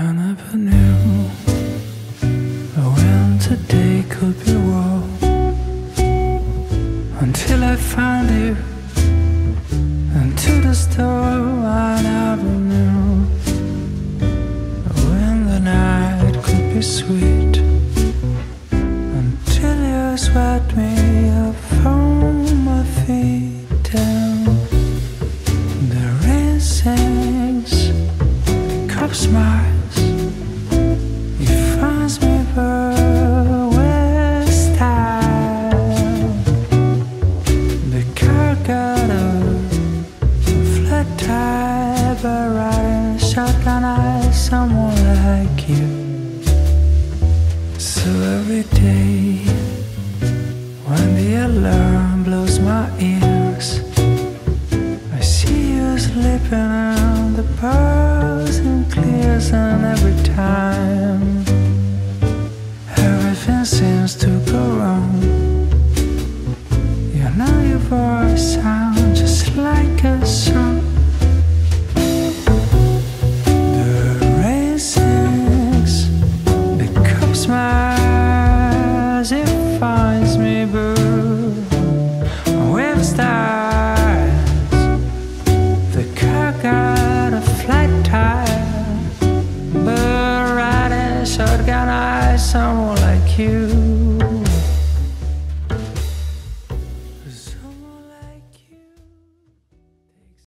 I never knew when today could be wrong until I found you. And to the store I never knew when the night could be sweet got a flat tire, but riding shotgun eyes, someone like you. So every day, when the alarm blows my ears, I see you sleeping on the bars and clears, and every time everything seems to your voice sounds just like a song. The sings, the cup smiles, it finds me blue with stars. The car got a flat tire, but riding shotgun eyes, someone like you.